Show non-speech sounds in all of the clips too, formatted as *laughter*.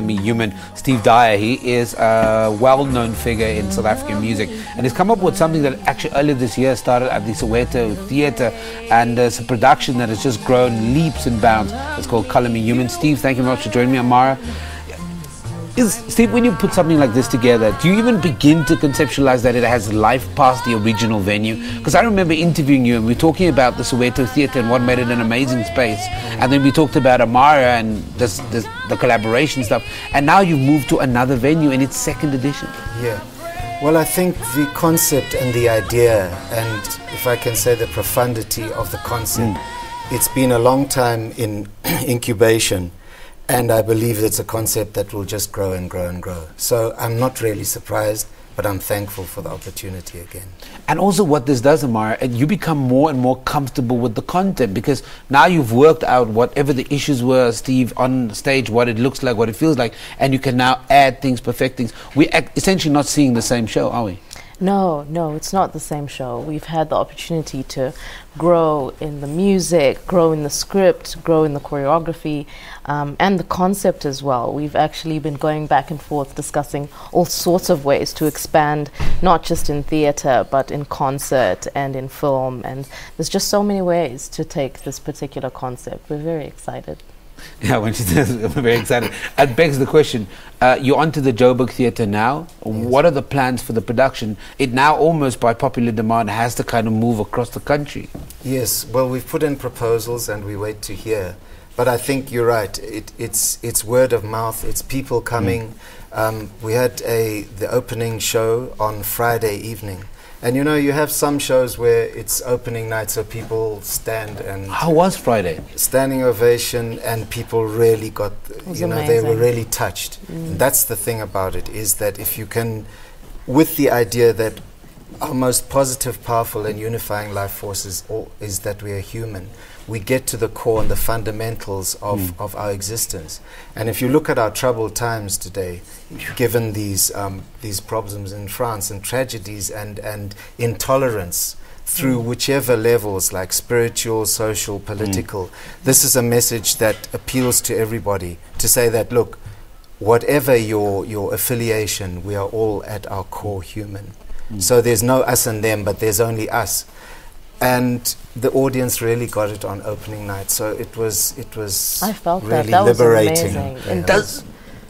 Me human Steve Dyer. He is a well-known figure in South African music, and he's come up with something that actually earlier this year started at the Soweto Theatre, and it's a production that has just grown leaps and bounds. It's called Color Me Human. Steve, thank you very much for joining me, Ammara. Is, Steve, when you put something like this together, do you even begin to conceptualize that it has life past the original venue? Because I remember interviewing you and we were talking about the Soweto Theatre and what made it an amazing space. And then we talked about Ammara and this, this, the collaboration stuff. And now you've moved to another venue in its second edition. Yeah. Well, I think the concept and the idea, and if I can say the profundity of the concept, mm. it's been a long time in *clears throat* incubation and I believe it's a concept that will just grow and grow and grow. So I'm not really surprised, but I'm thankful for the opportunity again. And also, what this does, Ammara, you become more and more comfortable with the content because now you've worked out whatever the issues were, Steve, on stage, what it looks like, what it feels like, and you can now add things, perfect things. We're essentially not seeing the same show, are we? No, no, it's not the same show. We've had the opportunity to grow in the music, grow in the script, grow in the choreography, um, and the concept as well. We've actually been going back and forth discussing all sorts of ways to expand, not just in theatre, but in concert and in film. And there's just so many ways to take this particular concept. We're very excited. *laughs* Yeah, when she says, I'm very excited. It begs the question uh, you're onto the Joburg Theatre now. Yes. What are the plans for the production? It now almost by popular demand has to kind of move across the country. Yes, well, we've put in proposals and we wait to hear. But I think you're right. It, it's, it's word of mouth, it's people coming. Mm. Um, we had a, the opening show on Friday evening. And you know, you have some shows where it's opening night, so people stand and. How was Friday? Standing ovation, and people really got, you know, amazing. they were really touched. Mm. That's the thing about it is that if you can, with the idea that our most positive, powerful, and unifying life force is, is that we are human we get to the core and the fundamentals of, mm. of our existence. And if you look at our troubled times today, given these, um, these problems in France and tragedies and, and intolerance, through mm. whichever levels, like spiritual, social, political, mm. this is a message that appeals to everybody to say that, look, whatever your, your affiliation, we are all at our core human. Mm. So there's no us and them, but there's only us and the audience really got it on opening night. So it was it was I felt really that. That liberating. Was amazing. Yeah. Does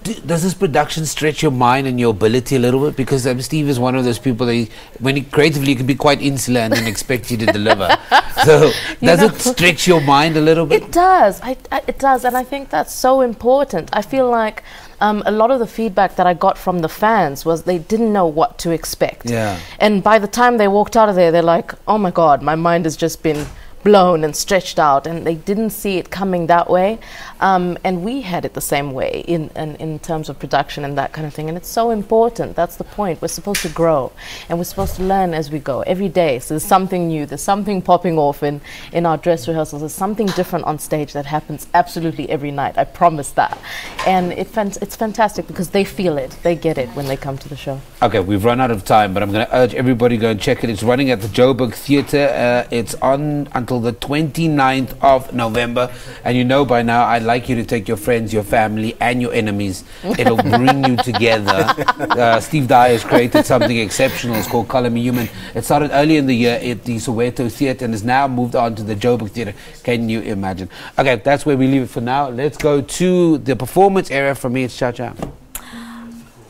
does this production stretch your mind and your ability a little bit? Because um, Steve is one of those people that, he, when he creatively, can be quite insular and then expect you to deliver. *laughs* So, does know, it *laughs* stretch your mind a little bit? It does. I, I, it does, and I think that's so important. I feel like um, a lot of the feedback that I got from the fans was they didn't know what to expect. Yeah. And by the time they walked out of there, they're like, "Oh my God, my mind has just been." Blown and stretched out, and they didn't see it coming that way. Um, and we had it the same way in, in, in terms of production and that kind of thing. And it's so important. That's the point. We're supposed to grow, and we're supposed to learn as we go every day. So there's something new. There's something popping off in in our dress rehearsals. There's something different on stage that happens absolutely every night. I promise that. And it it's fantastic because they feel it. They get it when they come to the show. Okay, we've run out of time, but I'm going to urge everybody go and check it. It's running at the Joburg Theatre. Uh, it's on until until the 29th of November. And you know by now, I'd like you to take your friends, your family, and your enemies. It'll bring you *laughs* together. Uh, Steve Dyer has created something exceptional. It's called Color Me Human. It started early in the year at the Soweto Theatre and has now moved on to the Joburg Theatre. Can you imagine? Okay, that's where we leave it for now. Let's go to the performance area. For me, it's Cha Cha.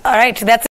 All right, that's